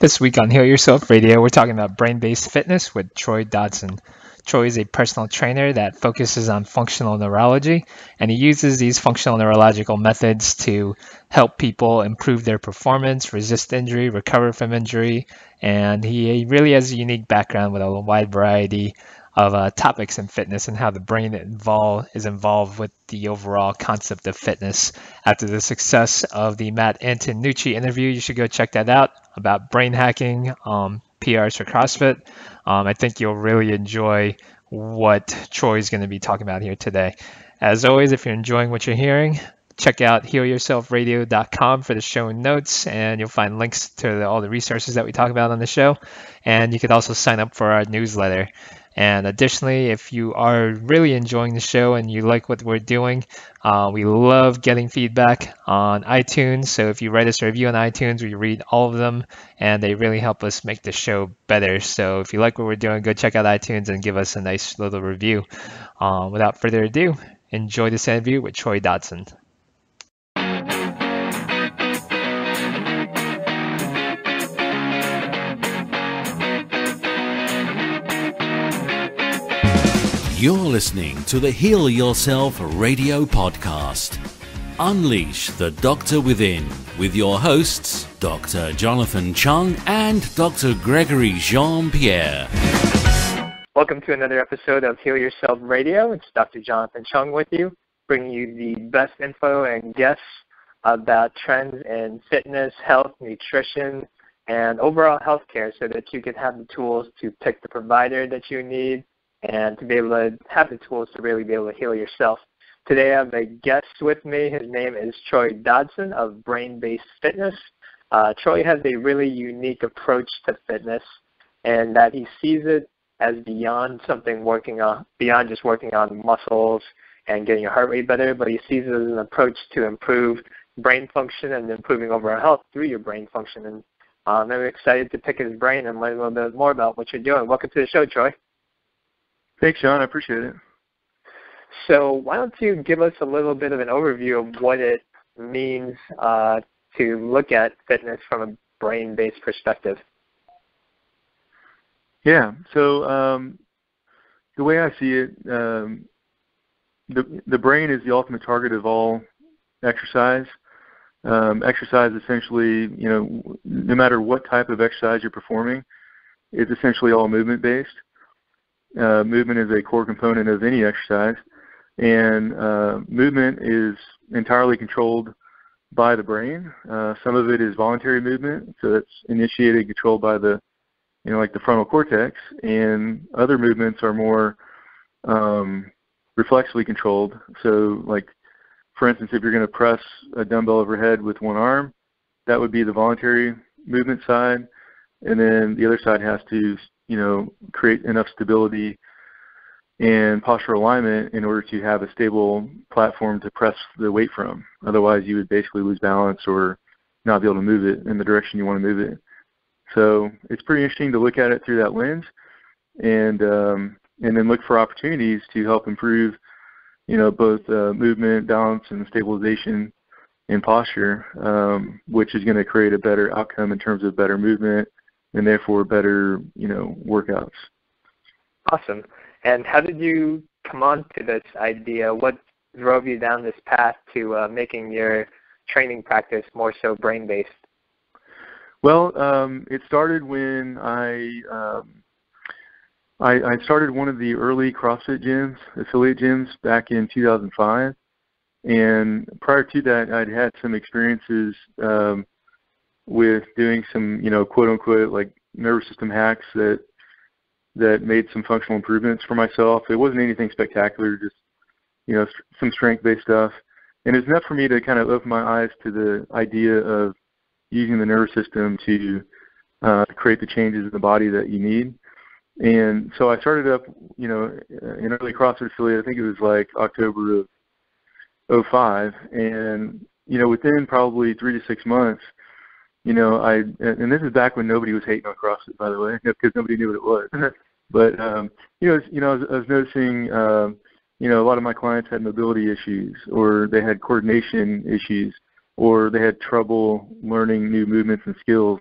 This week on Heal Yourself Radio, we're talking about brain based fitness with Troy Dodson. Troy is a personal trainer that focuses on functional neurology, and he uses these functional neurological methods to help people improve their performance, resist injury, recover from injury, and he really has a unique background with a wide variety of uh, topics in fitness and how the brain involve, is involved with the overall concept of fitness. After the success of the Matt Antonucci interview, you should go check that out about brain hacking, um, PRs for CrossFit. Um, I think you'll really enjoy what Troy is going to be talking about here today. As always, if you're enjoying what you're hearing, check out healyourselfradio.com for the show notes, and you'll find links to the, all the resources that we talk about on the show. And you can also sign up for our newsletter. And additionally, if you are really enjoying the show and you like what we're doing, uh, we love getting feedback on iTunes. So if you write us a review on iTunes, we read all of them and they really help us make the show better. So if you like what we're doing, go check out iTunes and give us a nice little review. Uh, without further ado, enjoy this interview with Troy Dodson. You're listening to the Heal Yourself Radio Podcast. Unleash the Doctor Within with your hosts, Dr. Jonathan Chung and Dr. Gregory Jean Pierre. Welcome to another episode of Heal Yourself Radio. It's Dr. Jonathan Chung with you, bringing you the best info and guests about trends in fitness, health, nutrition, and overall healthcare so that you can have the tools to pick the provider that you need and to be able to have the tools to really be able to heal yourself. Today I have a guest with me. His name is Troy Dodson of Brain Based Fitness. Uh, Troy has a really unique approach to fitness and that he sees it as beyond something working on, beyond just working on muscles and getting your heart rate better, but he sees it as an approach to improve brain function and improving overall health through your brain function. And um, I'm excited to pick his brain and learn a little bit more about what you're doing. Welcome to the show, Troy. Thanks, Sean. I appreciate it. So why don't you give us a little bit of an overview of what it means uh, to look at fitness from a brain-based perspective? Yeah. So um, the way I see it, um, the the brain is the ultimate target of all exercise. Um, exercise essentially, you know, no matter what type of exercise you're performing, is essentially all movement based. Uh, movement is a core component of any exercise, and uh, movement is entirely controlled by the brain. Uh, some of it is voluntary movement, so that's initiated, controlled by the, you know, like the frontal cortex, and other movements are more um, reflexively controlled. So, like, for instance, if you're going to press a dumbbell overhead with one arm, that would be the voluntary movement side, and then the other side has to you know, create enough stability and posture alignment in order to have a stable platform to press the weight from. Otherwise, you would basically lose balance or not be able to move it in the direction you want to move it. So it's pretty interesting to look at it through that lens, and um, and then look for opportunities to help improve, you know, both uh, movement, balance, and stabilization and posture, um, which is going to create a better outcome in terms of better movement, and therefore better, you know, workouts. Awesome. And how did you come on to this idea? What drove you down this path to uh, making your training practice more so brain based? Well, um, it started when I, um, I I started one of the early CrossFit gyms, affiliate gyms, back in 2005. And prior to that, I'd had some experiences um, with doing some, you know, quote unquote like nervous system hacks that that made some functional improvements for myself. It wasn't anything spectacular, just you know, some strength-based stuff. And it's enough for me to kind of open my eyes to the idea of using the nervous system to uh, create the changes in the body that you need. And so I started up, you know, in early CrossFit affiliate. I think it was like October of 05, and you know, within probably three to six months, you know, I and this is back when nobody was hating on CrossFit, by the way, because nobody knew what it was. but um, you know, you know, I was, I was noticing, um, you know, a lot of my clients had mobility issues, or they had coordination issues, or they had trouble learning new movements and skills.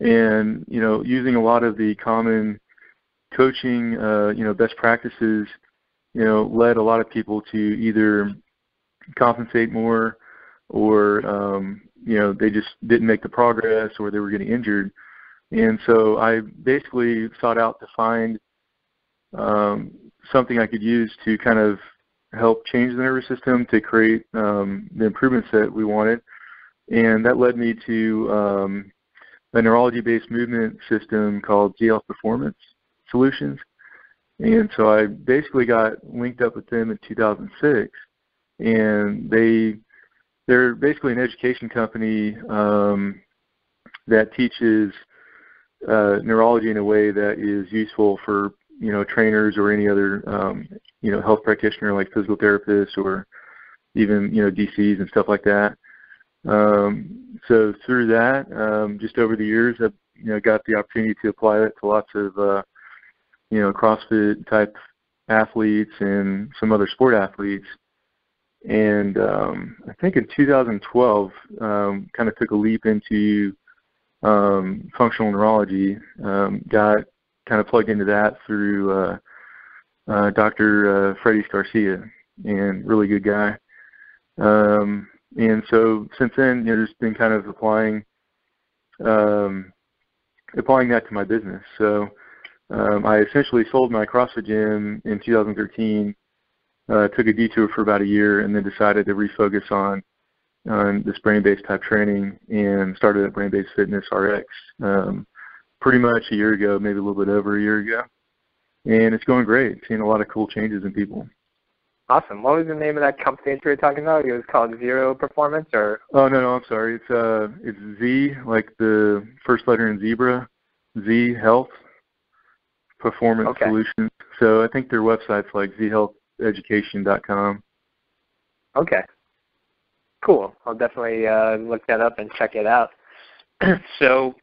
and you know using a lot of the common coaching uh, you know best practices you know led a lot of people to either compensate more or um, you know they just didn't make the progress or they were getting injured and so I basically sought out to find um, something I could use to kind of help change the nervous system to create um, the improvements that we wanted. And that led me to um, a neurology-based movement system called Z Health Performance Solutions. And so I basically got linked up with them in 2006, and they they're basically an education company um, that teaches uh, neurology in a way that is useful for you know trainers or any other um, you know health practitioner like physical therapists or even you know DCs and stuff like that. Um, so through that, um, just over the years, I've you know got the opportunity to apply it to lots of uh, you know CrossFit type athletes and some other sport athletes. And um, I think in 2012, um, kind of took a leap into um, functional neurology. Um, got kind of plugged into that through uh, uh, Dr. Uh, Freddie Garcia, and really good guy. Um, and so since then, you know, just been kind of applying um, applying that to my business. So I essentially sold my CrossFit gym in 2013. Uh, took a detour for about a year, and then decided to refocus on on this brain-based type training and started at Brain-Based Fitness RX um, pretty much a year ago, maybe a little bit over a year ago, and it's going great. Seeing a lot of cool changes in people. Awesome. What was the name of that company that you were talking about? It was called Zero Performance, or? Oh no, no, I'm sorry. It's uh, it's Z, like the first letter in zebra. Z Health Performance okay. Solutions. So I think their website's like zhealtheducation.com. Okay. Cool. I'll definitely uh, look that up and check it out. so,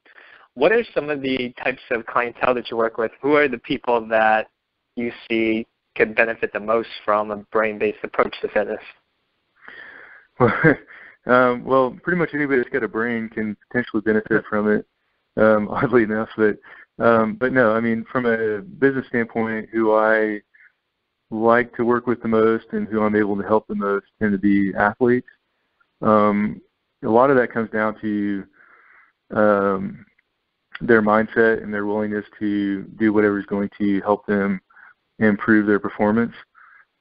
what are some of the types of clientele that you work with? Who are the people that you see could benefit the most from a brain-based approach to fitness? Well, um, well, pretty much anybody that's got a brain can potentially benefit from it. Um, oddly enough, but um, but no, I mean, from a business standpoint, who I like to work with the most and who I'm able to help the most tend to be athletes. Um, a lot of that comes down to um, their mindset and their willingness to do whatever is going to help them improve their performance.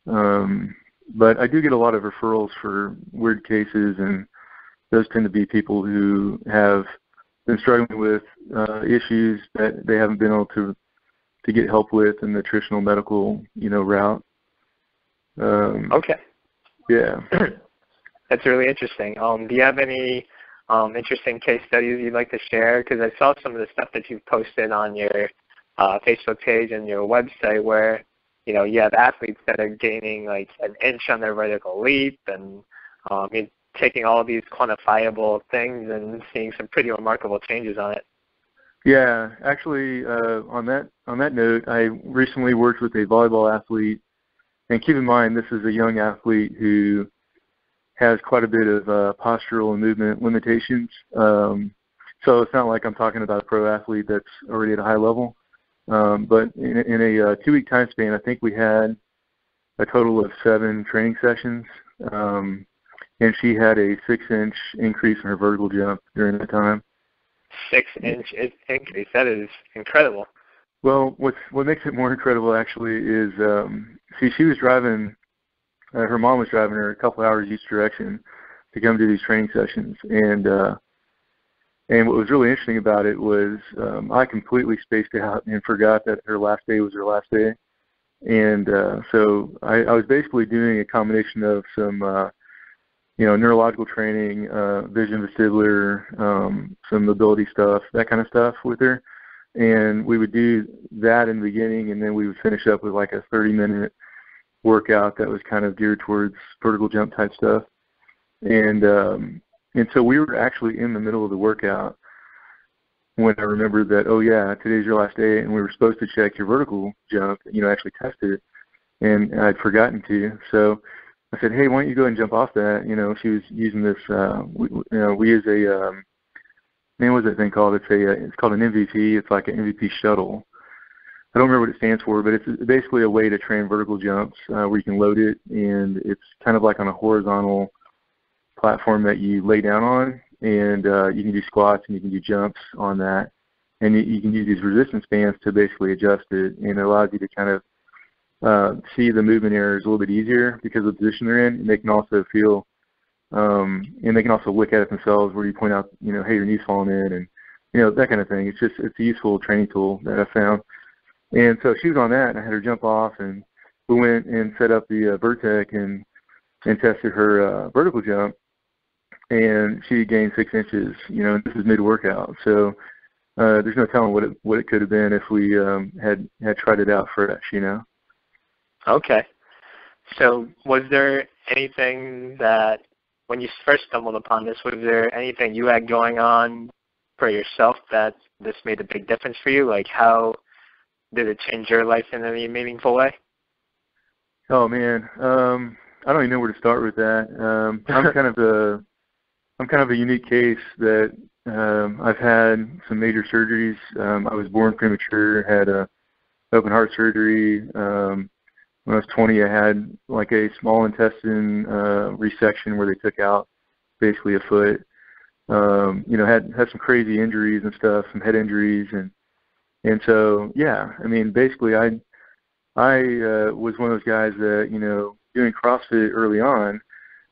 Um, but I do get a lot of referrals for weird cases, and those tend to be people who have been struggling with uh, issues that they haven't been able to to get help with in the traditional medical, you know, route. Um, okay. Yeah. That's really interesting. Um, do you have any um, interesting case studies you'd like to share? Because I saw some of the stuff that you've posted on your uh, Facebook page and your website where you know you have athletes that are gaining like an inch on their vertical leap and um, you're taking all these quantifiable things and seeing some pretty remarkable changes on it. Yeah, actually, uh, on that on that note, I recently worked with a volleyball athlete, and keep in mind this is a young athlete who has quite a bit of uh, postural and movement limitations. Um, so it's not like I'm talking about a pro athlete that's already at a high level. Um, but in, in a uh, two-week time span, I think we had a total of seven training sessions, um, and she had a six-inch increase in her vertical jump during that time. Six-inch increase. That is incredible. Well, what's what makes it more incredible actually is um, see she was driving uh, her mom was driving her a couple hours each direction to come do these training sessions, and uh, and what was really interesting about it was um, I completely spaced out and forgot that her last day was her last day, and uh, so I, I was basically doing a combination of some uh, you know neurological training, uh, vision vestibular, um, some mobility stuff, that kind of stuff with her, and we would do that in the beginning, and then we would finish up with like a 30 minute workout that was kind of geared towards vertical jump type stuff. And um and so we were actually in the middle of the workout when I remembered that, oh yeah, today's your last day and we were supposed to check your vertical jump, you know, actually test it. And I'd forgotten to. So I said, Hey, why don't you go and jump off that? You know, she was using this uh we you know, we use a um man, what's that thing called? It's a it's called an MVP. It's like an MVP shuttle. I don't remember what it stands for, but it's basically a way to train vertical jumps uh, where you can load it, and it's kind of like on a horizontal platform that you lay down on, and uh, you can do squats and you can do jumps on that, and you, you can use these resistance bands to basically adjust it, and it allows you to kind of uh, see the movement errors a little bit easier because of the position they're in, and they can also feel, um, and they can also look at it themselves where you point out, you know, hey, your knee's falling in, and you know that kind of thing. It's just it's a useful training tool that I found. And so she was on that, and I had her jump off, and we went and set up the uh, Vertec and and tested her uh, vertical jump, and she gained six inches. You know, this is mid workout, so uh, there's no telling what it what it could have been if we um, had had tried it out fresh. You know. Okay. So was there anything that when you first stumbled upon this, was there anything you had going on for yourself that this made a big difference for you? Like how did it change your life in any meaningful way? Oh man, um, I don't even know where to start with that. Um, I'm kind of a I'm kind of a unique case that um, I've had some major surgeries. Um, I was born premature, had a open heart surgery. Um, when I was 20, I had like a small intestine uh, resection where they took out basically a foot. Um, you know, had had some crazy injuries and stuff, some head injuries, and and so yeah, I mean, basically, I I uh, was one of those guys that you know doing CrossFit early on,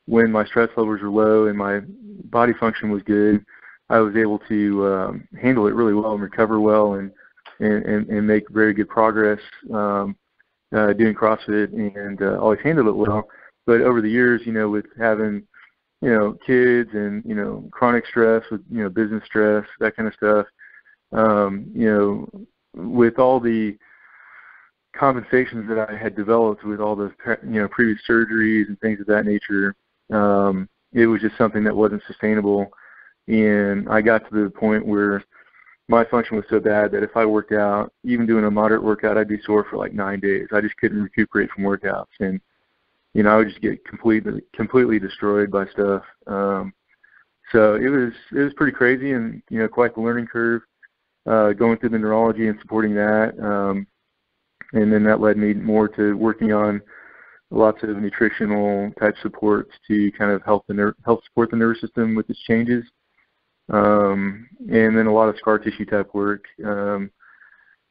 when my stress levels were low and my body function was good, I was able to um, handle it really well and recover well and and and, and make very good progress um, uh, doing CrossFit and uh, always handled it well. But over the years, you know, with having you know kids and you know chronic stress with you know business stress that kind of stuff um, you know, with all the compensations that I had developed with all the you know previous surgeries and things of that nature, um, it was just something that wasn't sustainable. And I got to the point where my function was so bad that if I worked out, even doing a moderate workout, I'd be sore for like nine days. I just couldn't recuperate from workouts, and you know I would just get completely completely destroyed by stuff. Um, so it was it was pretty crazy and you know quite the learning curve uh, going through the neurology and supporting that. Um, and then that led me more to working on lots of nutritional type supports to kind of help the ner- help support the nervous system with its changes. Um, and then a lot of scar tissue type work. Um,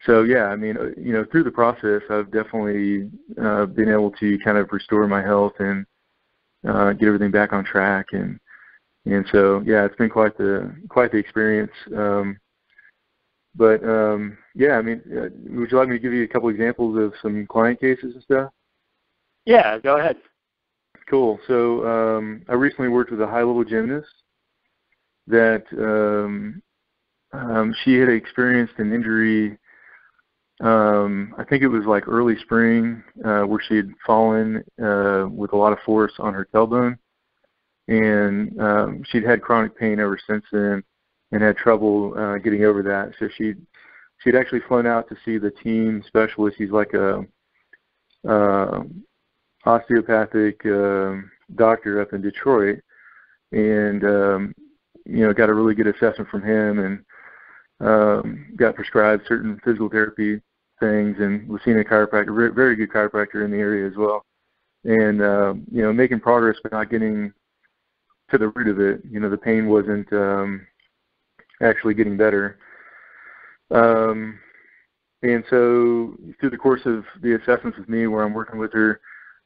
so yeah, I mean, uh, you know, through the process, I've definitely uh, been able to kind of restore my health and uh, get everything back on track. And and so yeah, it's been quite the quite the experience. Um, but um, yeah, I mean, uh, would you like me to give you a couple examples of some client cases and stuff? Yeah, go ahead. Cool. So um, I recently worked with a high-level gymnast that um, um, she had experienced an injury. Um, I think it was like early spring uh, where she had fallen uh, with a lot of force on her tailbone, and um, she'd had chronic pain ever since then and had trouble uh, getting over that. So she she'd actually flown out to see the team specialist. He's like a uh, osteopathic uh, doctor up in Detroit, and um, you know got a really good assessment from him, and um, got prescribed certain physical therapy things, and was seeing a chiropractor, very good chiropractor in the area as well, and uh, you know making progress but not getting to the root of it. You know the pain wasn't um, actually getting better. Um, and so through the course of the assessments with me, where I'm working with her,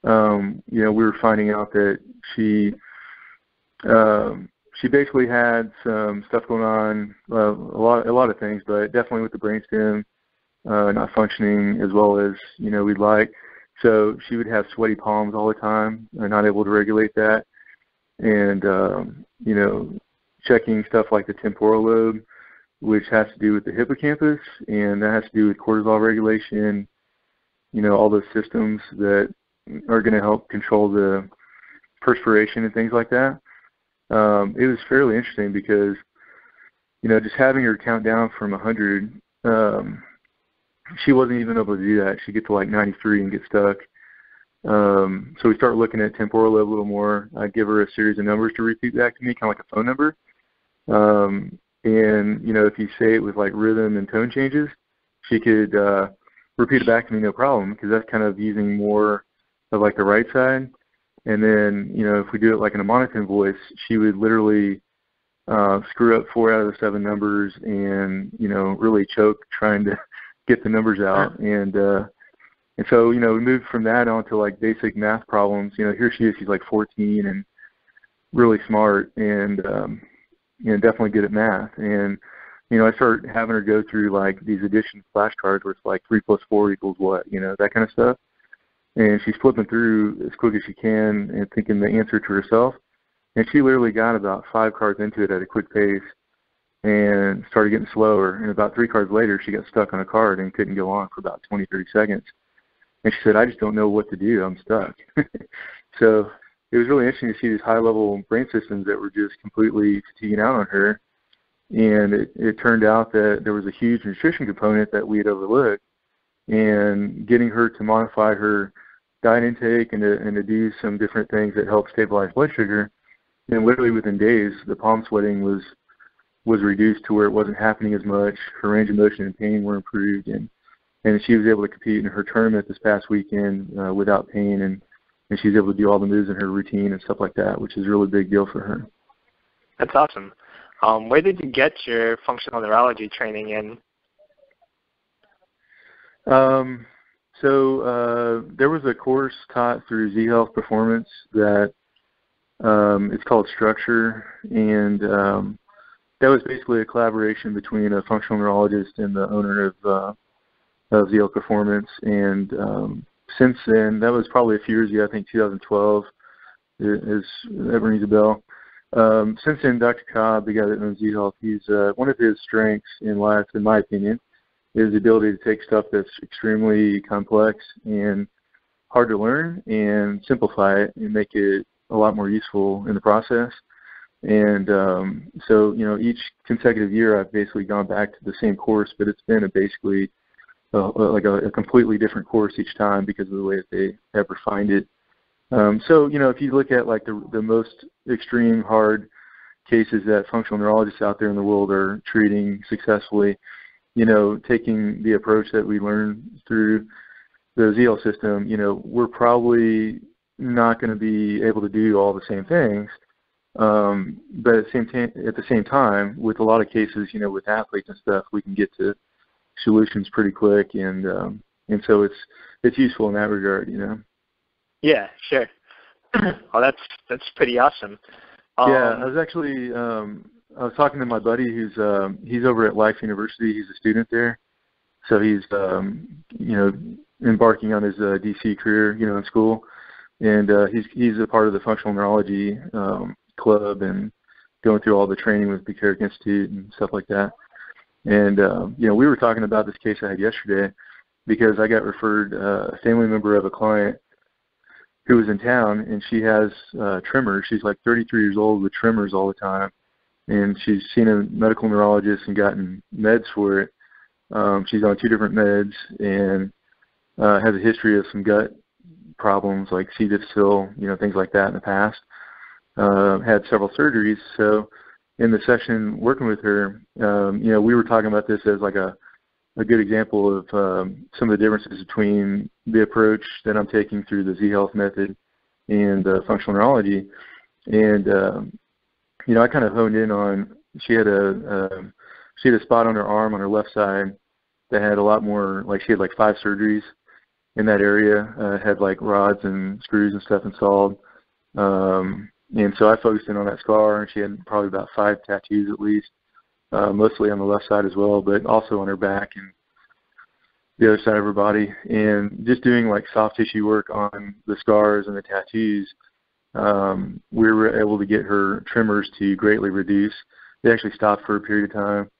um, you know, we were finding out that she um, she basically had some stuff going on, uh, a lot a lot of things, but definitely with the brainstem uh, not functioning as well as you know we'd like. So she would have sweaty palms all the time, and not able to regulate that. And um, you know, checking stuff like the temporal lobe, which has to do with the hippocampus, and that has to do with cortisol regulation. You know, all those systems that are going to help control the perspiration and things like that. Um, it was fairly interesting because, you know, just having her count down from 100, um, she wasn't even able to do that. She'd get to like 93 and get stuck. Um, so we start looking at temporal a little more. I give her a series of numbers to repeat back to me, kind of like a phone number. Um, and you know if you say it with like rhythm and tone changes, she could uh, repeat it back to me no problem because that's kind of using more of like the right side. And then you know if we do it like in a monotone voice, she would literally uh, screw up four out of the seven numbers and you know really choke trying to get the numbers out. And uh and so you know we moved from that on to like basic math problems. You know here she is she's like 14 and really smart and um you know definitely good at math. And you know I started having her go through like these addition flashcards where it's like three plus four equals what you know that kind of stuff and she's flipping through as quick as she can and thinking the answer to herself and she literally got about five cards into it at a quick pace and started getting slower. And about three cards later, she got stuck on a card and couldn't go on for about 20, 30 seconds. And she said, I just don't know what to do. I'm stuck. so it was really interesting to see these high level brain systems that were just completely fatiguing out on her. And it, it turned out that there was a huge nutrition component that we had overlooked. And getting her to modify her diet intake and to, and to do some different things that help stabilize blood sugar – and literally within days, the palm sweating was was reduced to where it wasn't happening as much. Her range of motion and pain were improved, and and she was able to compete in her tournament this past weekend uh, without pain, and and she's able to do all the moves in her routine and stuff like that, which is a really big deal for her. That's awesome. Um, where did you get your functional neurology training in? Um, so uh, there was a course taught through Z Health Performance that um, it's called Structure, and um, that was basically a collaboration between a functional neurologist and the owner of uh, of Z Health Performance. And um, since then, that was probably a few years ago. I think 2012 is that rings a bell. Um, since then, Dr. Cobb, the guy that owns Z Health, he's uh, one of his strengths in life, in my opinion, is the ability to take stuff that's extremely complex and hard to learn and simplify it and make it a lot more useful in the process. And um, so, you know, each consecutive year, I've basically gone back to the same course, but it's been a basically like a, a completely different course each time because of the way that they have refined it. Um, so, you know, if you look at like the the most extreme hard cases that functional neurologists out there in the world are treating successfully, you know, taking the approach that we learned through the Z Health system, you know, we're probably not going to be able to do all the same things. Um, but at the same time, at the same time, with a lot of cases, you know, with athletes and stuff, we can get to solutions pretty quick, and um, and so it's it's useful in that regard, you know. Yeah, sure. well, that's that's pretty awesome. Um, yeah, I was actually um, I was talking to my buddy who's um, he's over at Life University. He's a student there, so he's um, you know embarking on his uh, DC career, you know, in school and uh, he's he's a part of the functional neurology um, club and going through all the training with the Carrick Institute and stuff like that. And um, you know, we were talking about this case I had yesterday because I got referred uh, a family member of a client who was in town, and she has uh, tremors. She's like 33 years old with tremors all the time, and she's seen a medical neurologist and gotten meds for it. Um, she's on two different meds and uh, has a history of some gut problems like C. difficile, you know, things like that in the past. Uh, had several surgeries. So in the session working with her, um, you know, we were talking about this as like a a good example of um, some of the differences between the approach that I'm taking through the Z Health method and uh, functional neurology. And um, you know, I kind of honed in on she had a uh, she had a spot on her arm on her left side that had a lot more like she had like five surgeries in that area. Uh, had like rods and screws and stuff installed. Um, and so I focused in on that scar, and she had probably about five tattoos at least, uh, mostly on the left side as well, but also on her back and the other side of her body. And just doing like soft tissue work on the scars and the tattoos, um, we were able to get her tremors to greatly reduce. They actually stopped for a period of time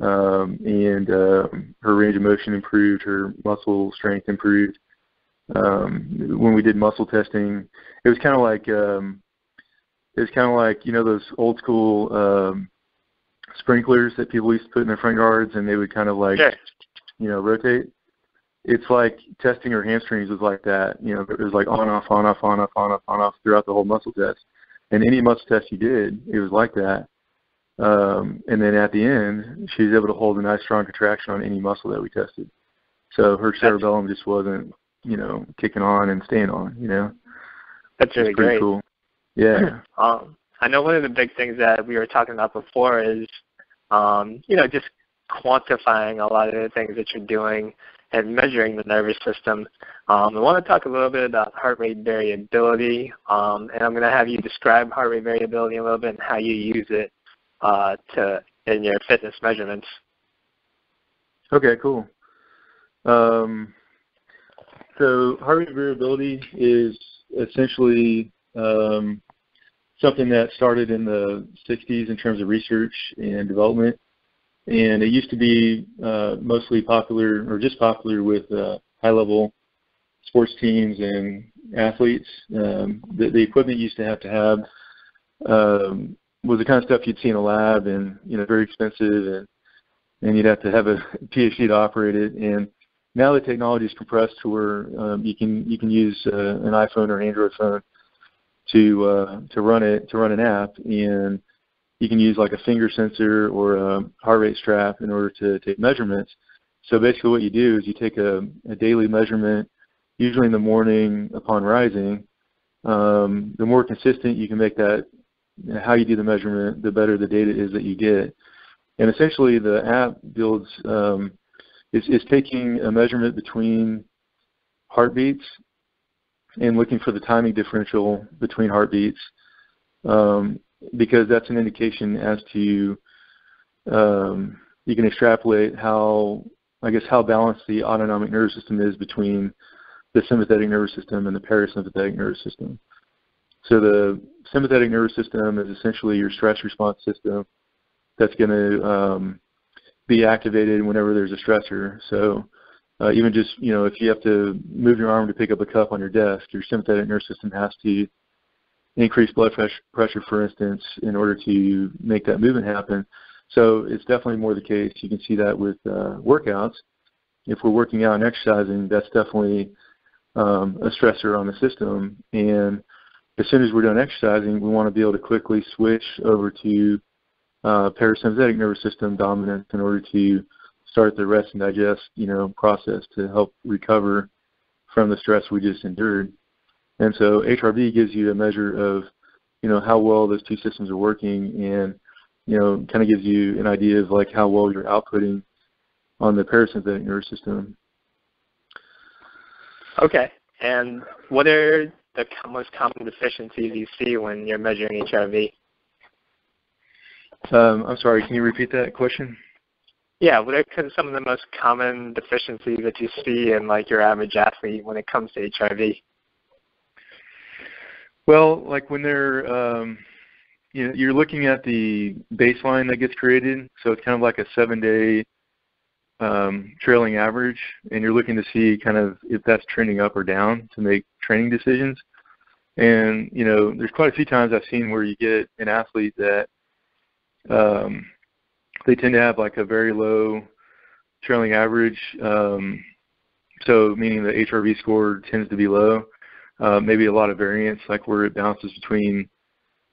um, and uh, her range of motion improved, her muscle strength improved. Um, when we did muscle testing, it was kind of like um, it was kind of like you know those old school um, sprinklers that people used to put in their front yards, and they would kind of like you know rotate. It's like testing her hamstrings was like that. You know, it was like on off, on off, on off, on off, on off throughout the whole muscle test. And any muscle test you did, it was like that Um, and then at the end, she was able to hold a nice strong contraction on any muscle that we tested. So her cerebellum just wasn't, you know, kicking on and staying on. You know, that's really pretty great. cool. Yeah. Um, I know one of the big things that we were talking about before is, um, you know, just quantifying a lot of the things that you're doing and measuring the nervous system. Um, I want to talk a little bit about heart rate variability, um, and I'm going to have you describe heart rate variability a little bit and how you use it uh, to in your fitness measurements. Okay, cool. Um, so heart rate variability is essentially um, something that started in the 60s in terms of research and development and it used to be uh, mostly popular or just popular with uh, high-level sports teams and athletes. Um, the, the equipment used to have to have um, was the kind of stuff you'd see in a lab, and you know, very expensive, and and you'd have to have a PhD to operate it. And now the technology is compressed to where um, you can you can use uh, an iPhone or an Android phone to uh, to run it to run an app and you can use like a finger sensor or a heart rate strap in order to take measurements. So basically what you do is you take a, a daily measurement, usually in the morning upon rising. Um, the more consistent you can make that, how you do the measurement, the better the data is that you get. And essentially the app builds, um, is, is taking a measurement between heartbeats and looking for the timing differential between heartbeats. Um, because that's an indication as to um, you can extrapolate how I guess how balanced the autonomic nervous system is between the sympathetic nervous system and the parasympathetic nervous system. So the sympathetic nervous system is essentially your stress response system that's going to um, be activated whenever there's a stressor. So uh, even just you know if you have to move your arm to pick up a cup on your desk, your sympathetic nervous system has to increase blood pressure, for instance, in order to make that movement happen. So it's definitely more the case. You can see that with uh, workouts. If we're working out and exercising, that's definitely um, a stressor on the system. And as soon as we're done exercising, we want to be able to quickly switch over to uh, parasympathetic nervous system dominance in order to start the rest and digest, you know, process to help recover from the stress we just endured. And so HRV gives you a measure of, you know, how well those two systems are working and, you know, kind of gives you an idea of like how well you're outputting on the parasympathetic nervous system. Okay. And what are the most common deficiencies you see when you're measuring HRV? Um, I'm sorry, can you repeat that question? Yeah, what are some of the most common deficiencies that you see in like your average athlete when it comes to HRV? Well, like when they're, um, you know, you're looking at the baseline that gets created, so it's kind of like a seven-day um, trailing average, and you're looking to see kind of if that's trending up or down to make training decisions. And you know, there's quite a few times I've seen where you get an athlete that um, they tend to have like a very low trailing average, um, so meaning the HRV score tends to be low uh, maybe a lot of variance, like where it bounces between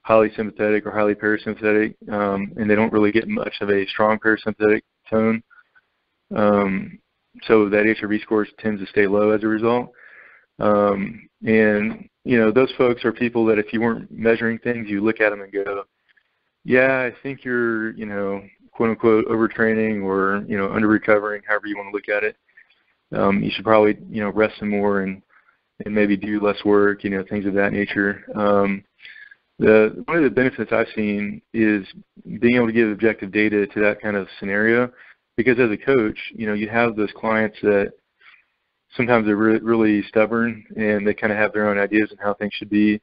highly sympathetic or highly parasympathetic, um, and they don't really get much of a strong parasympathetic tone. Um, so that HRV score tends to stay low as a result. Um, and you know, those folks are people that if you weren't measuring things, you look at them and go, "Yeah, I think you're, you know, quote unquote overtraining or you know under recovering, however you want to look at it. Um, you should probably, you know, rest some more and and maybe do less work, you know, things of that nature. Um, the one of the benefits I've seen is being able to give objective data to that kind of scenario, because as a coach, you know, you have those clients that sometimes they're re- really stubborn and they kind of have their own ideas on how things should be,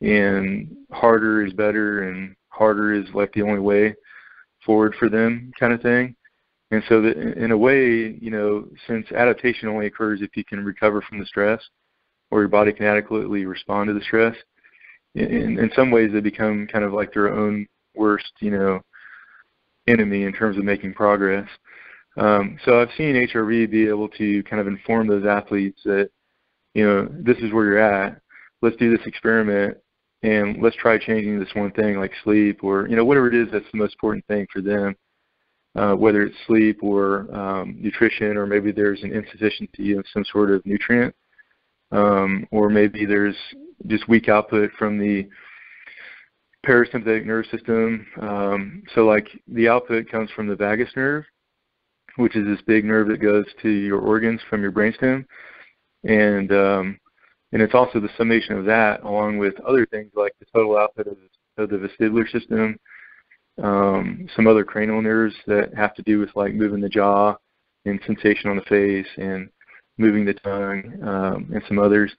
and harder is better, and harder is like the only way forward for them, kind of thing. And so, that in a way, you know, since adaptation only occurs if you can recover from the stress, or your body can adequately respond to the stress. In, in some ways, they become kind of like their own worst, you know, enemy in terms of making progress. Um, so I've seen HRV be able to kind of inform those athletes that, you know, this is where you're at. Let's do this experiment. and let's try changing this one thing like sleep or you know whatever it is that's the most important thing for them uh, whether it's sleep or um, nutrition or maybe there's an insufficiency of some sort of nutrient um, or maybe there's just weak output from the parasympathetic nervous system. Um, so like the output comes from the vagus nerve which is this big nerve that goes to your organs from your brainstem. And um, and it's also the summation of that, along with other things like the total output of, of the vestibular system, um, some other cranial nerves that have to do with like moving the jaw and sensation on the face and moving the tongue, um, and some others.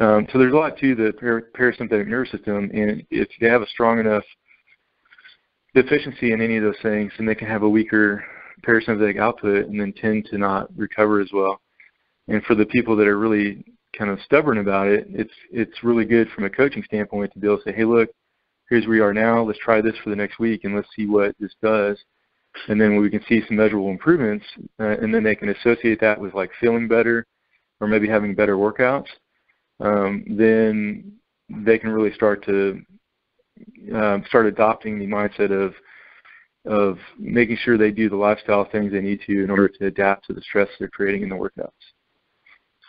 Um, so there's a lot to the par- parasympathetic nervous system, and if they have a strong enough deficiency in any of those things, then they can have a weaker parasympathetic output and then tend to not recover as well. And for the people that are really kind of stubborn about it, it's it's really good from a coaching standpoint to be able to say, hey, look, here's where we are now. Let's try this for the next week and let's see what this does. And then we can see some measurable improvements, uh, and then they can associate that with like feeling better, or maybe having better workouts. Um, then they can really start to um, start adopting the mindset of of making sure they do the lifestyle things they need to in order to adapt to the stress they're creating in the workouts.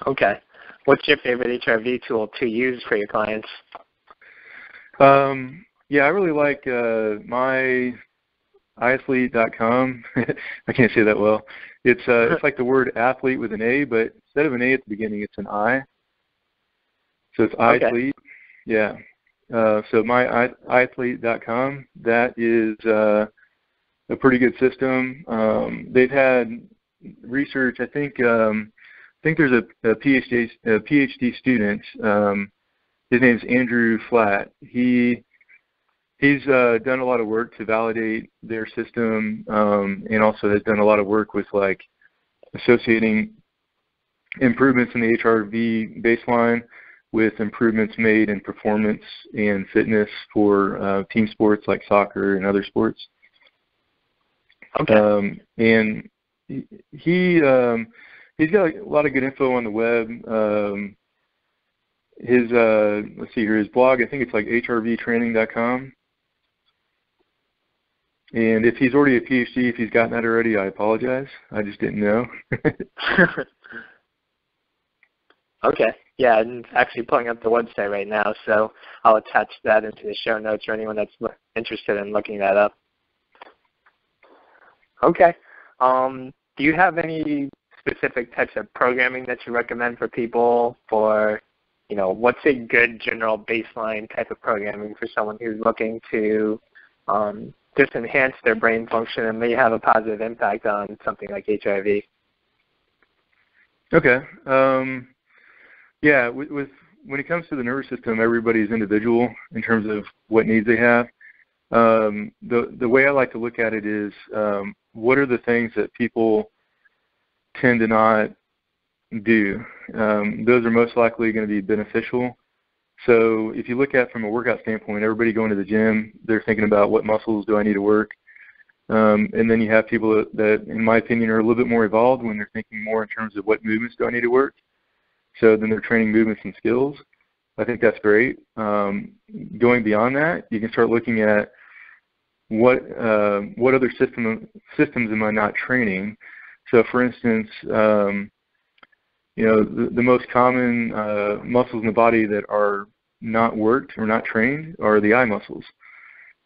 Okay. What's your favorite HRV tool to use for your clients? Um, yeah, I really like uh, my ithlete.com. I can't say that well. It's uh, it's like the word athlete with an A, but instead of an A at the beginning, it's an I. So it's okay. ithlete. Yeah. Uh, so my ithlete.com. That is uh, a pretty good system. Um, they've had research. I think um, I think there's a, a PhD a PhD student. Um, his name is Andrew Flatt. He he's uh, done a lot of work to validate their system, um, and also has done a lot of work with like associating improvements in the HRV baseline with improvements made in performance and fitness for uh, team sports like soccer and other sports. Okay. Um, and he um, he's got a lot of good info on the web. Um, his uh, let's see here, his blog. I think it's like hrvtraining.com. And if he's already a PhD, if he's gotten that already, I apologize. I just didn't know. okay. Yeah, I'm actually pulling up the website right now, so I'll attach that into the show notes for anyone that's interested in looking that up. Okay. Um, do you have any specific types of programming that you recommend for people for you know what's a good general baseline type of programming for someone who's looking to um, just enhance their brain function and may have a positive impact on something like HRV. Okay. Um, yeah, with, with when it comes to the nervous system, everybody's individual in terms of what needs they have. Um, the the way I like to look at it is um, what are the things that people tend to not do. Um, those are most likely going to be beneficial. So if you look at from a workout standpoint, everybody going to the gym, they're thinking about what muscles do I need to work. Um, and then you have people that, that, in my opinion, are a little bit more evolved when they're thinking more in terms of what movements do I need to work. So then they're training movements and skills. I think that's great. Um, going beyond that, you can start looking at what uh, what other system systems am I not training so, for instance, um, you know, the, the most common uh, muscles in the body that are not worked or not trained are the eye muscles.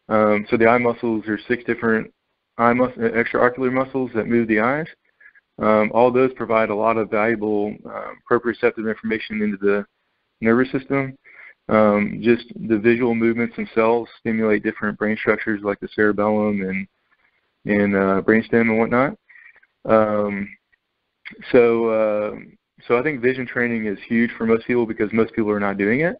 Um, so the eye muscles are six different eye mus- extraocular muscles that move the eyes. Um, all those provide a lot of valuable uh, proprioceptive information into the nervous system. Um, just the visual movements themselves stimulate different brain structures like the cerebellum and and uh, brainstem and whatnot. Um, so, uh, so I think vision training is huge for most people because most people are not doing it.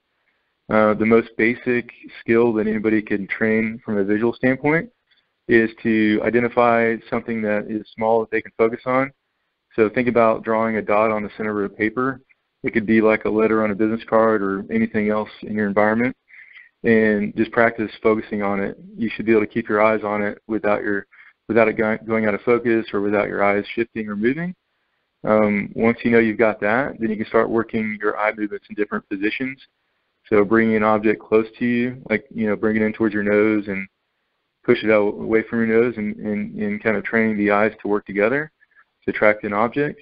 Uh, the most basic skill that anybody can train from a visual standpoint is to identify something that is small that they can focus on. So think about drawing a dot on the center of a paper. It could be like a letter on a business card or anything else in your environment. And just practice focusing on it. You should be able to keep your eyes on it without your without it going out of focus or without your eyes shifting or moving. Um, once you know you've got that, then you can start working your eye movements in different positions. So bringing an object close to you, like you know, bring it in towards your nose and push it out away from your nose, and, and, and kind of training the eyes to work together to track an object.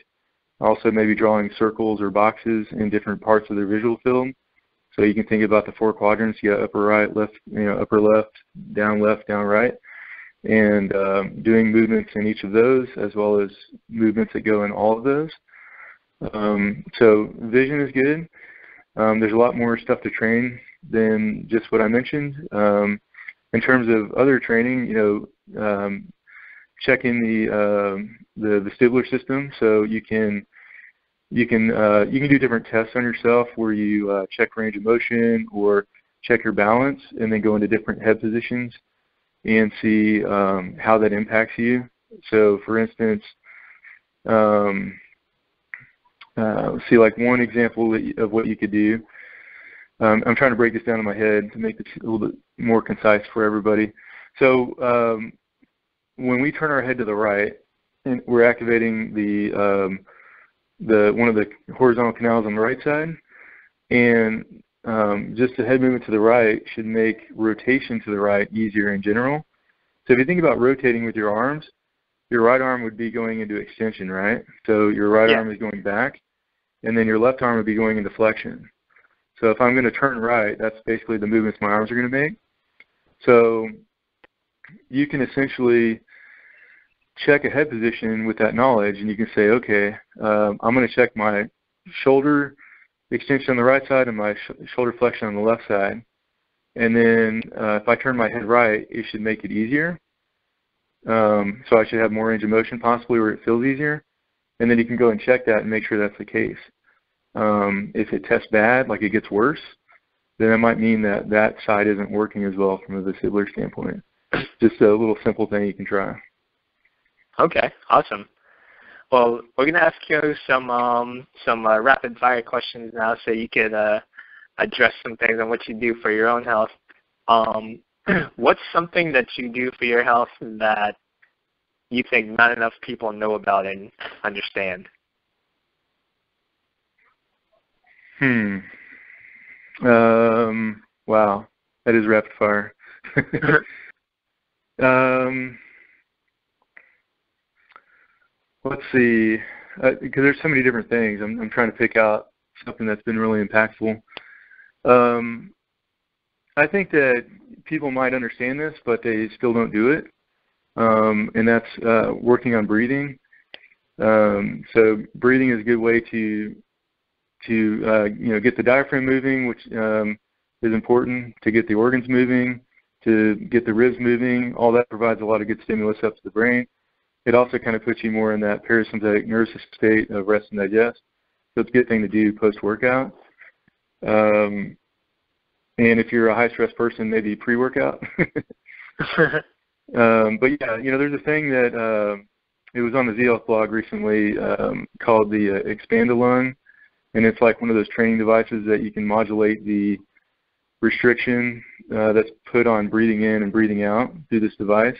Also, maybe drawing circles or boxes in different parts of the visual field. So you can think about the four quadrants. You got upper right, left, you know, upper left, down left, down right, and um, doing movements in each of those, as well as movements that go in all of those. Um, so vision is good. Um, there's a lot more stuff to train than just what I mentioned. Um, in terms of other training, you know, um, checking the, uh, the the vestibular system, so you can you can uh, you can do different tests on yourself where you uh, check range of motion or check your balance, and then go into different head positions and see um, how that impacts you. So, for instance, um, uh, see like one example of what you could do. Um, I'm trying to break this down in my head to make this a little bit more concise for everybody. So um, when we turn our head to the right, and we're activating the um, the one of the horizontal canals on the right side, and um, just a head movement to the right should make rotation to the right easier in general. So if you think about rotating with your arms, your right arm would be going into extension, right? So your right yeah. arm is going back, and then your left arm would be going into flexion. So if I'm going to turn right, that's basically the movements my arms are going to make. So you can essentially check a head position with that knowledge, and you can say, okay, um, I'm going to check my shoulder extension on the right side and my sh- shoulder flexion on the left side. And then uh, if I turn my head right, it should make it easier. Um, so I should have more range of motion possibly where it feels easier and then you can go and check that and make sure that's the case. Um, if it tests bad, like it gets worse, then that might mean that that side isn't working as well from a vestibular standpoint. Just a little simple thing you can try. Okay, awesome. Well, we're gonna ask you some um, some uh, rapid fire questions now, so you could uh, address some things on what you do for your own health. Um, what's something that you do for your health that you think not enough people know about and understand? Hmm. Um, wow, that is rapid fire. um, let's see, because uh, there's so many different things. I'm, I'm trying to pick out something that's been really impactful. Um, I think that people might understand this, but they still don't do it um, and that's uh, working on breathing. Um, so breathing is a good way to to uh, you know get the diaphragm moving, which um, is important to get the organs moving, to get the ribs moving. All that provides a lot of good stimulus up to the brain. It also kind of puts you more in that parasympathetic nervous state of rest and digest. So it's a good thing to do post workout. Um, and if you're a high stress person, maybe pre workout. Um, but yeah, you know, there's a thing that uh, it was on the ZLF blog recently um, called the uh, Expandalung, and it's like one of those training devices that you can modulate the restriction uh, that's put on breathing in and breathing out through this device.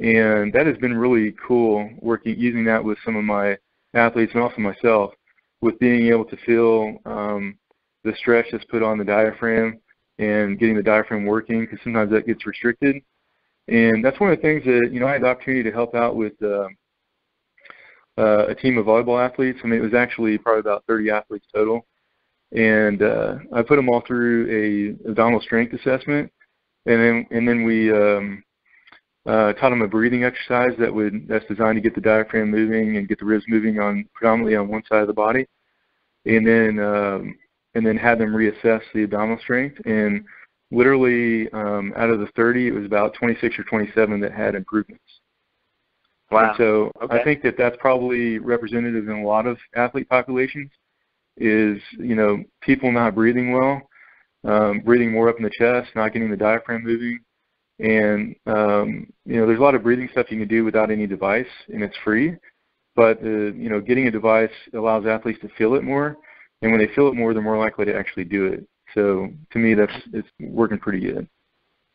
And that has been really cool working using that with some of my athletes and also myself with being able to feel um, the stress that's put on the diaphragm and getting the diaphragm working because sometimes that gets restricted and that's one of the things that, you know, I had the opportunity to help out with uh, uh, a team of volleyball athletes. I mean, it was actually probably about 30 athletes total. And uh, I put them all through a abdominal strength assessment. And then, and then we um, uh, taught them a breathing exercise that would that's designed to get the diaphragm moving and get the ribs moving on predominantly on one side of the body, and then um, and then had them reassess the abdominal strength. And literally um, out of the 30, it was about 26 or 27 that had improvements. Wow. And so okay. I think that that's probably representative in a lot of athlete populations. Is you know people not breathing well, um, breathing more up in the chest, not getting the diaphragm moving, and um, you know there's a lot of breathing stuff you can do without any device, and it's free. But uh, you know getting a device allows athletes to feel it more, and when they feel it more, they're more likely to actually do it. So to me, that's it's working pretty good.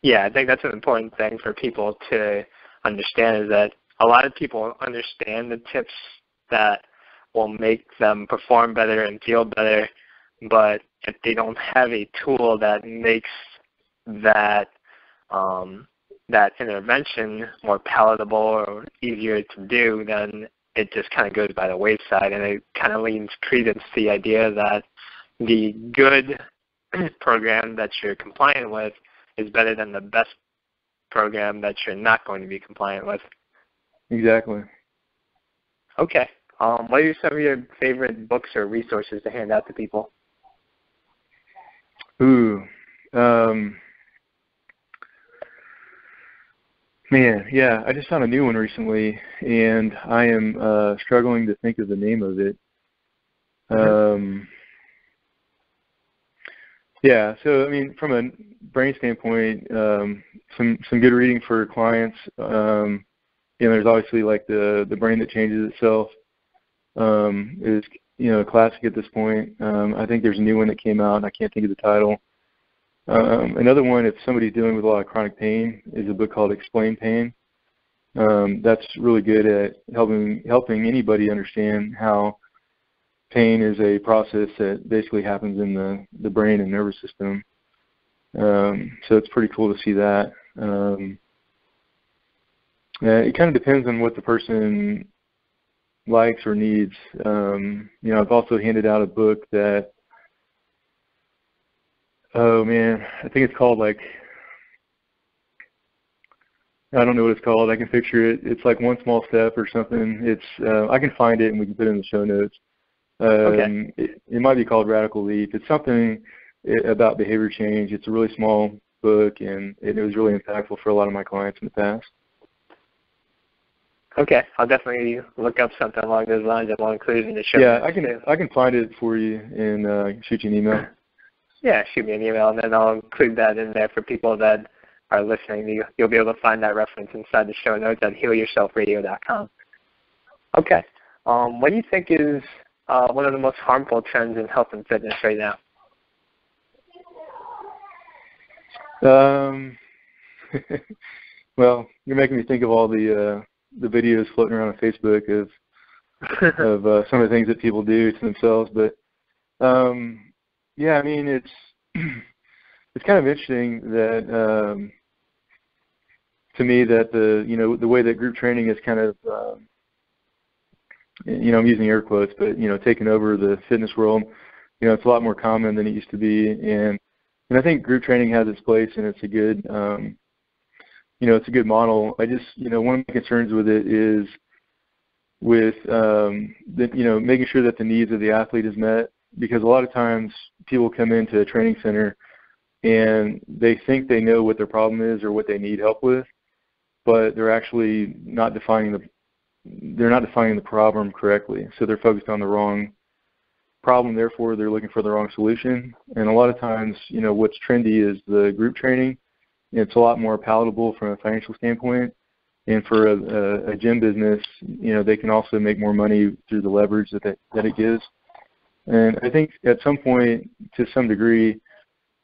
Yeah, I think that's an important thing for people to understand is that a lot of people understand the tips that will make them perform better and feel better, but if they don't have a tool that makes that um, that intervention more palatable or easier to do, then it just kind of goes by the wayside, and it kind of leans credence to the idea that the good program that you're compliant with is better than the best program that you're not going to be compliant with. Exactly. Okay. Um, what are some of your favorite books or resources to hand out to people? Ooh, um, man, yeah, I just found a new one recently, and I am uh, struggling to think of the name of it. Um, yeah, so I mean, from a brain standpoint, um, some some good reading for clients. Um, you know, there's obviously like the the brain that changes itself um, is you know a classic at this point. Um, I think there's a new one that came out, and I can't think of the title. Um, another one, if somebody's dealing with a lot of chronic pain, is a book called Explain Pain. Um, that's really good at helping helping anybody understand how pain is a process that basically happens in the the brain and nervous system. Um, so it's pretty cool to see that. Um, uh, it kind of depends on what the person likes or needs. Um, you know, I've also handed out a book that, oh man, I think it's called like, I don't know what it's called. I can picture it. It's like one small step or something. It's uh, I can find it and we can put it in the show notes. Um, okay. It, it might be called Radical Leap. It's something about behavior change. It's a really small book and it was really impactful for a lot of my clients in the past. Okay, I'll definitely look up something along those lines and I'll include it in the show. Yeah, I can too. I can find it for you and uh, shoot you an email. Yeah, shoot me an email and then I'll include that in there for people that are listening. You, you'll be able to find that reference inside the show notes at healyourselfradio.com. Okay, um, what do you think is uh, one of the most harmful trends in health and fitness right now? Um, well, you're making me think of all the uh, the videos floating around on Facebook of of uh, some of the things that people do to themselves. But um, yeah, I mean it's it's kind of interesting that um, to me that the you know the way that group training is kind of um, you know I'm using air quotes, but you know taking over the fitness world. You know it's a lot more common than it used to be, and and I think group training has its place, and it's a good um, you know, it's a good model. I just, you know, one of my concerns with it is with, um, the, you know, making sure that the needs of the athlete is met because a lot of times people come into a training center and they think they know what their problem is or what they need help with, but they're actually not defining the they're not defining the problem correctly. So they're focused on the wrong problem, therefore they're looking for the wrong solution. And a lot of times, you know, what's trendy is the group training it's a lot more palatable from a financial standpoint. And for a, a, a gym business, you know, they can also make more money through the leverage that it, that it gives. And I think at some point, to some degree,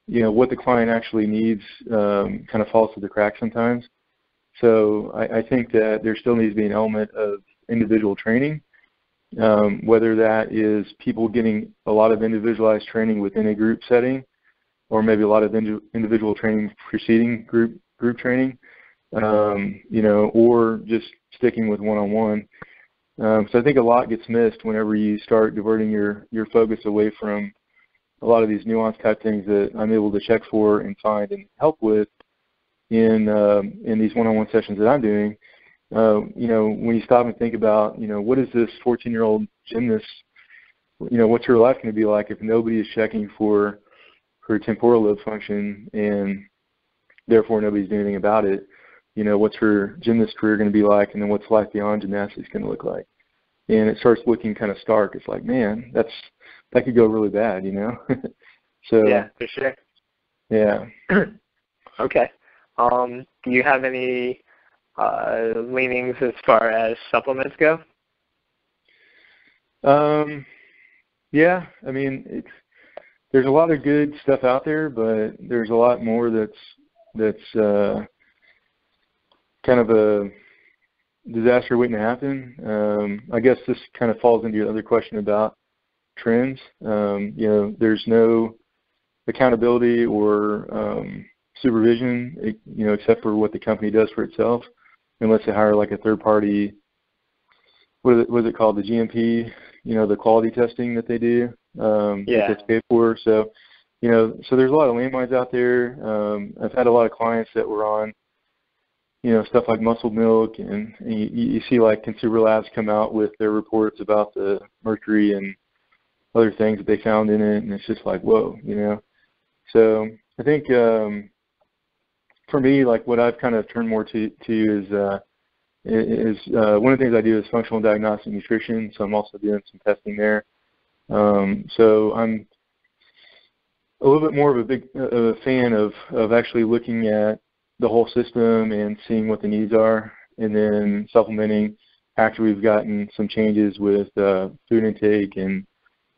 you know, what the client actually needs um, kind of falls through the cracks sometimes. So I, I think that there still needs to be an element of individual training, um, whether that is people getting a lot of individualized training within a group setting, or maybe a lot of individual training preceding group group training, um, you know, or just sticking with one-on-one. Um, so I think a lot gets missed whenever you start diverting your your focus away from a lot of these nuanced type things that I'm able to check for and find and help with in um, in these one-on-one sessions that I'm doing. Uh, you know, when you stop and think about, you know, what is this 14-year-old gymnast, you know, what's her life going to be like if nobody is checking for her temporal lobe function and therefore nobody's doing anything about it, you know, what's her gymnast career going to be like and then what's life beyond gymnastics going to look like? And it starts looking kind of stark. It's like, man, that's that could go really bad, you know. so yeah, for sure. Yeah. okay. Um, do you have any uh, leanings as far as supplements go? Um, yeah, I mean, it's there's a lot of good stuff out there, but there's a lot more that's that's uh, kind of a disaster waiting to happen. Um, I guess this kind of falls into your other question about trends. Um, you know, there's no accountability or um, supervision, you know, except for what the company does for itself, unless they hire like a third party. What is it, what is it called? The GMP, you know, the quality testing that they do. Um, yeah. That's paid for. So, you know, so there's a lot of landmines out there. Um, I've had a lot of clients that were on, you know, stuff like muscle milk, and, and you, you see like consumer labs come out with their reports about the mercury and other things that they found in it, and it's just like, whoa, you know. So I think um, for me, like what I've kind of turned more to to is uh, is uh, one of the things I do is functional diagnostic nutrition. So I'm also doing some testing there. Um, so I'm a little bit more of a big uh, a fan of of actually looking at the whole system and seeing what the needs are, and then supplementing after we've gotten some changes with uh, food intake and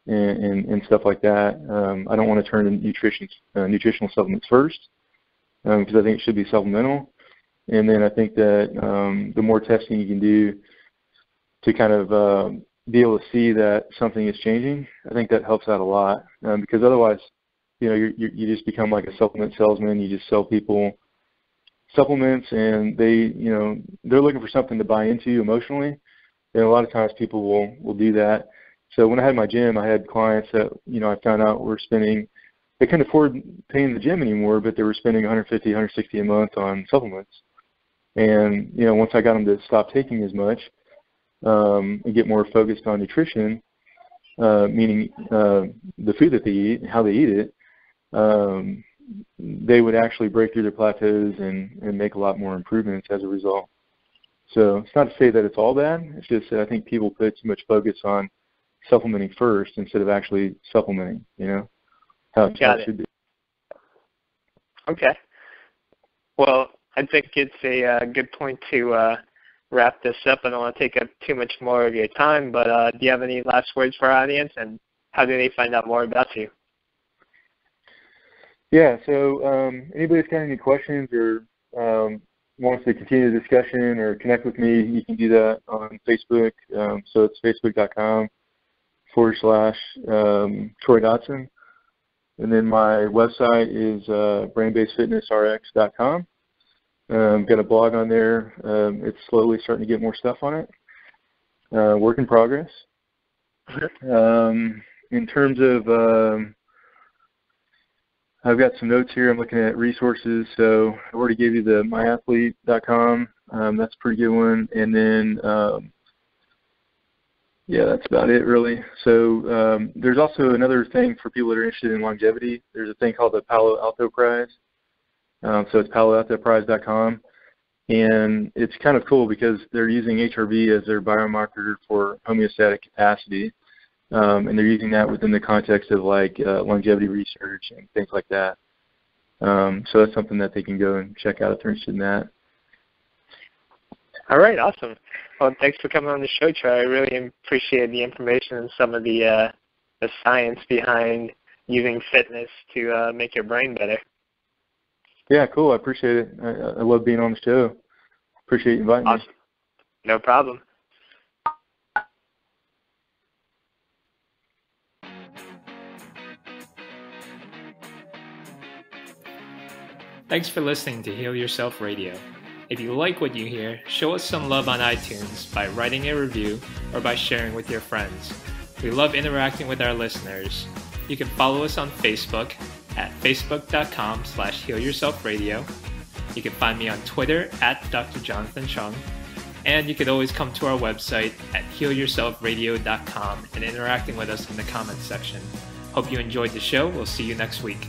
and, and, stuff like that. Um, I don't want to turn to nutrition uh, nutritional supplements first because um, I think it should be supplemental. And then I think that um, the more testing you can do to kind of uh, be able to see that something is changing, I think that helps out a lot. Um, because otherwise, you know, you you just become like a supplement salesman. You just sell people supplements, and they, you know, they're looking for something to buy into emotionally. And a lot of times people will will do that. So when I had my gym, I had clients that you know I found out were spending they couldn't afford paying the gym anymore, but they were spending 150, 160 a month on supplements. And you know, once I got them to stop taking as much um, and get more focused on nutrition, uh, meaning uh, the food that they eat, and how they eat it, um, they would actually break through their plateaus and, and make a lot more improvements as a result. So it's not to say that it's all bad. It's just that I think people put too much focus on supplementing first instead of actually supplementing. You know how it should be. Okay. Well, I think it's a uh, good point to uh, wrap this up. I don't want to take up too much more of your time, but uh, do you have any last words for our audience, and how do they find out more about you? Yeah. So um, anybody's got any questions or um, wants to continue the discussion or connect with me, you can do that on Facebook. Um, so it's facebook.com forward slash um, Troy Dodson. And then my website is uh, brainbasedfitnessrx.com. Um, got a blog on there. Um, it's slowly starting to get more stuff on it. Uh, work in progress. Um, in terms of, um, I've got some notes here. I'm looking at resources. So I already gave you the myithlete.com. Um, that's a pretty good one. And then um, yeah, that's about it really. So um, there's also another thing for people that are interested in longevity. There's a thing called the Palo Alto Prize. Um, so it's paloaltoprize.com, and it's kind of cool because they're using HRV as their biomarker for homeostatic capacity, um, and they're using that within the context of like uh, longevity research and things like that. Um, so that's something that they can go and check out if they're interested in that. All right, awesome. Well, thanks for coming on the show, Troy. I really appreciate the information and some of the uh, the science behind using fitness to uh, make your brain better. Yeah, cool. I appreciate it. I, I love being on the show. Appreciate you inviting awesome. me. No problem. Thanks for listening to Heal Yourself Radio. If you like what you hear, show us some love on iTunes by writing a review or by sharing with your friends. We love interacting with our listeners. You can follow us on Facebook at facebook.com slash healyourselfradio. You can find me on Twitter at Dr. Jonathan Chung. And you can always come to our website at healyourselfradio.com and interacting with us in the comments section. Hope you enjoyed the show. We'll see you next week.